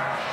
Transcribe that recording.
Christ.